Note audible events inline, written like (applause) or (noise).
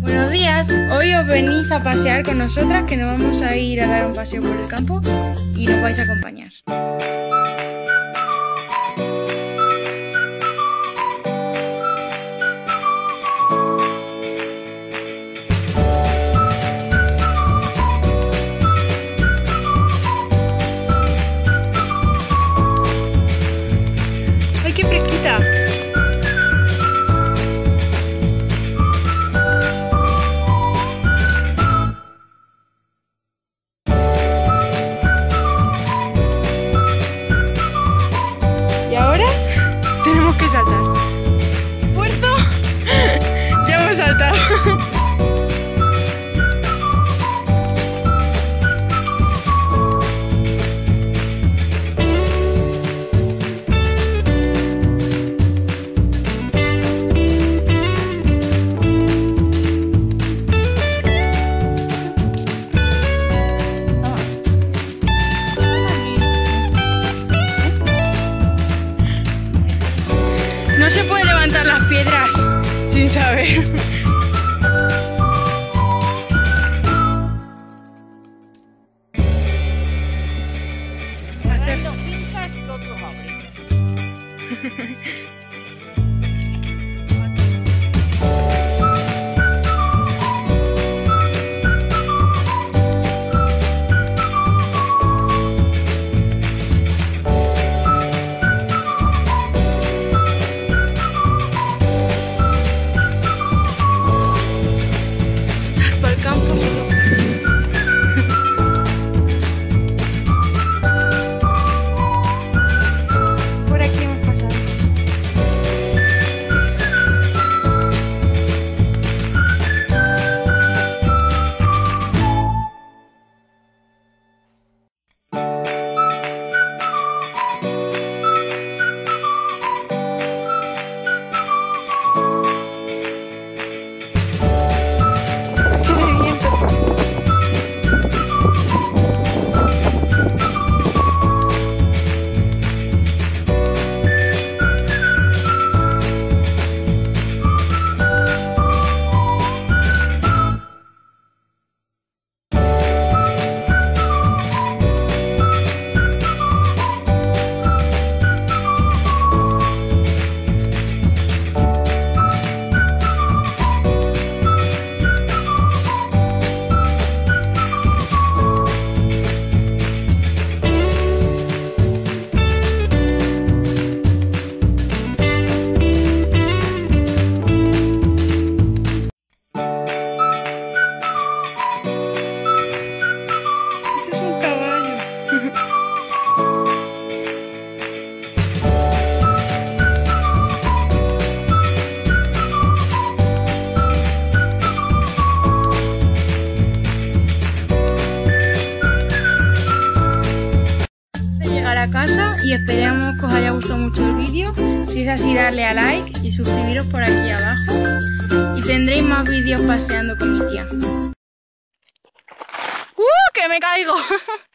Buenos días, hoy os venís a pasear con nosotras que nos vamos a ir a dar un paseo por el campo y nos vais a acompañar. Levantar las piedras sin saber. (laughs) casa y esperemos que os haya gustado mucho el vídeo. Si es así, darle a like y suscribiros por aquí abajo. Y tendréis más vídeos paseando con mi tía. ¡Uh! ¡Que me caigo! (laughs)